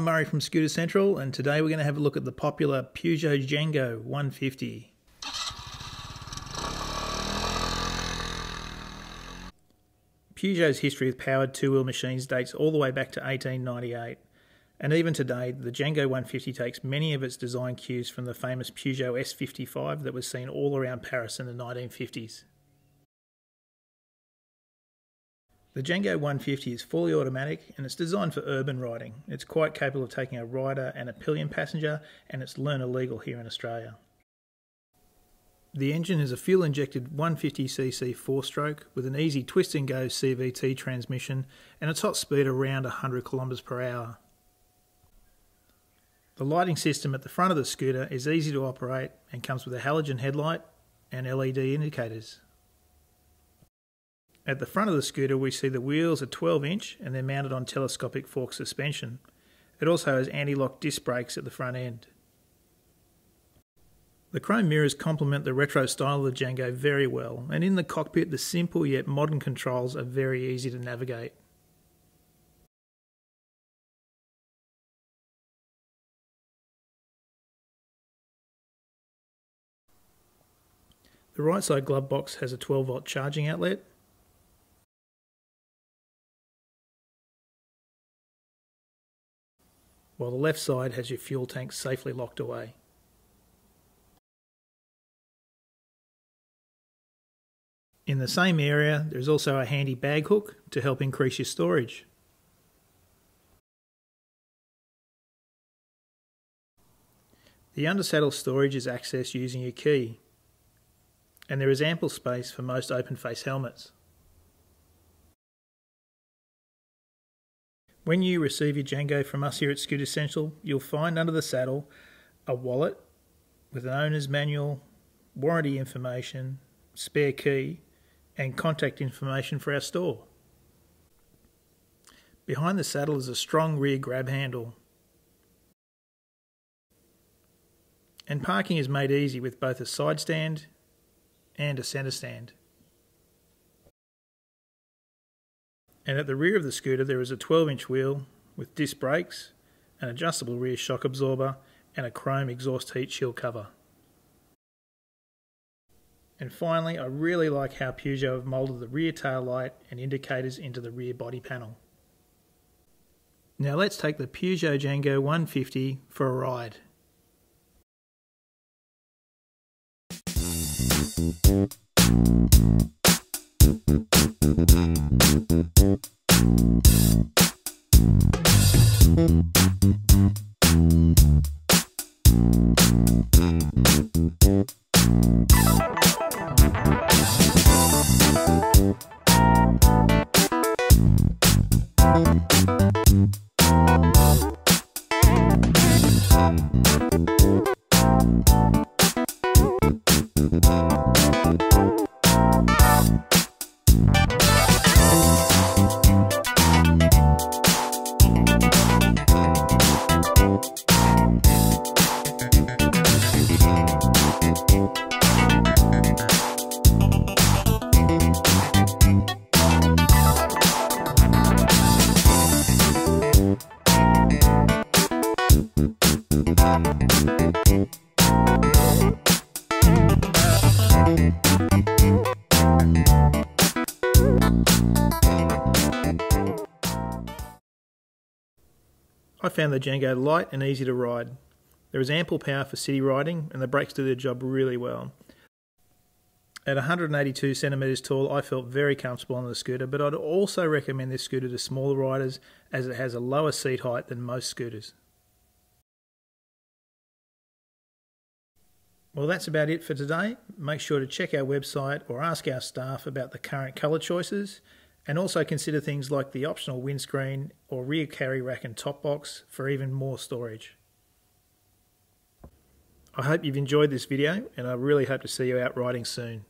Murray from Scooter Central, and today we're going to have a look at the popular Peugeot Django 150. Peugeot's history with powered two-wheel machines dates all the way back to 1898, and even today, the Django 150 takes many of its design cues from the famous Peugeot S55 that was seen all around Paris in the 1950s. The Django 150 is fully automatic and it's designed for urban riding. It's quite capable of taking a rider and a pillion passenger and it's learner legal here in Australia. The engine is a fuel injected 150cc four stroke with an easy twist and go CVT transmission and a top speed around 100 km per hour. The lighting system at the front of the scooter is easy to operate and comes with a halogen headlight and LED indicators. At the front of the scooter, we see the wheels are 12 inch and they're mounted on telescopic fork suspension. It also has anti lock disc brakes at the front end. The chrome mirrors complement the retro style of the Django very well, and in the cockpit, the simple yet modern controls are very easy to navigate. The right side glove box has a 12 volt charging outlet while the left side has your fuel tank safely locked away. In the same area, there's also a handy bag hook to help increase your storage. The undersaddle storage is accessed using your key, and there is ample space for most open face helmets. When you receive your Django from us here at Scooter Central, you'll find under the saddle a wallet with an owner's manual, warranty information, spare key, and contact information for our store. Behind the saddle is a strong rear grab handle. And parking is made easy with both a side stand and a centre stand. And at the rear of the scooter, there is a 12 inch wheel with disc brakes, an adjustable rear shock absorber, and a chrome exhaust heat shield cover. And finally, I really like how Peugeot have moulded the rear tail light and indicators into the rear body panel. Now let's take the Peugeot Django 150 for a ride. I found the Django light and easy to ride. There is ample power for city riding and the brakes do their job really well. At 182 centimetres tall, I felt very comfortable on the scooter, but I'd also recommend this scooter to smaller riders as it has a lower seat height than most scooters. Well, that's about it for today. Make sure to check our website or ask our staff about the current colour choices and also consider things like the optional windscreen or rear carry rack and top box for even more storage. I hope you've enjoyed this video and I really hope to see you out riding soon.